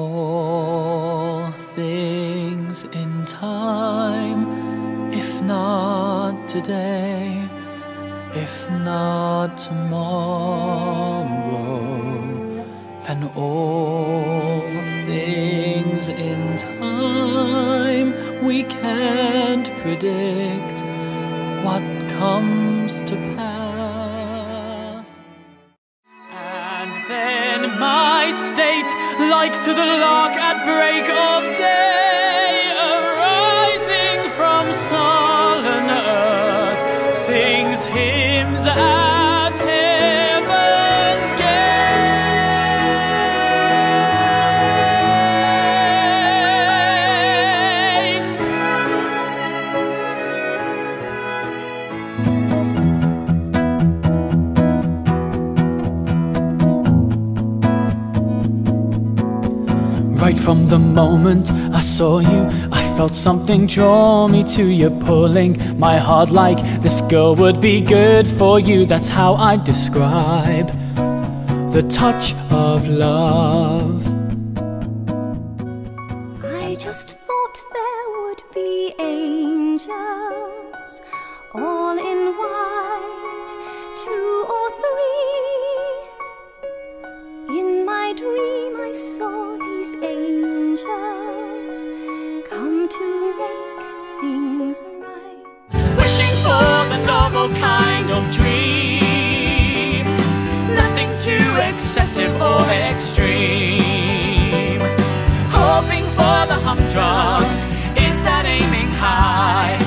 All things in time, if not today, if not tomorrow, then all things in time we can't predict what comes to pass. And then my state, like to the lark at break of day, Right from the moment I saw you, I felt something draw me to you, pulling my heart like this girl would be good for you. That's how I describe the touch of love. I just thought there would be angels, all in white, normal kind of dream, nothing too excessive or extreme. Hoping for the humdrum, is that aiming high?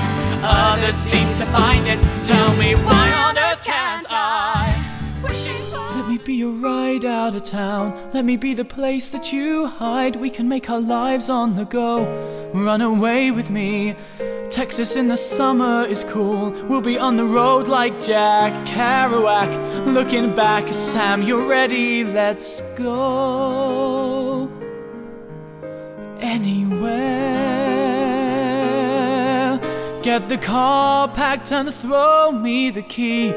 Others seem to find it. Tell me why on earth can't I? Let me be your ride out of town. Let me be the place that you hide. We can make our lives on the go. Run away with me. Texas in the summer is cool. We'll be on the road like Jack Kerouac. Looking back, Sam, you're ready. Let's go anywhere. Get the car packed and throw me the key.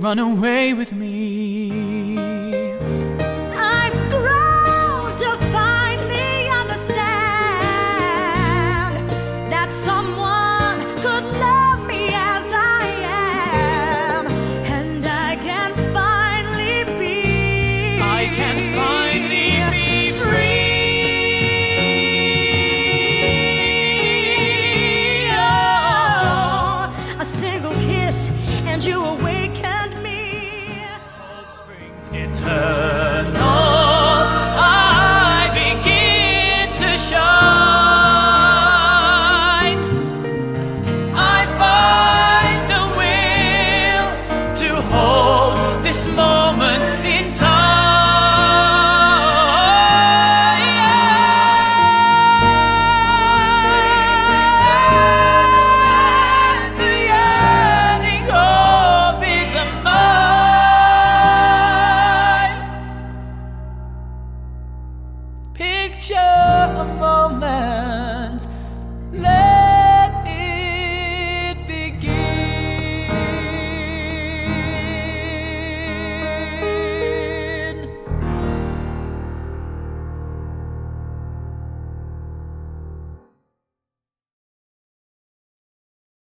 Run away with me. Oh, single kiss, and you awakened me. Hope springs. picture a moment.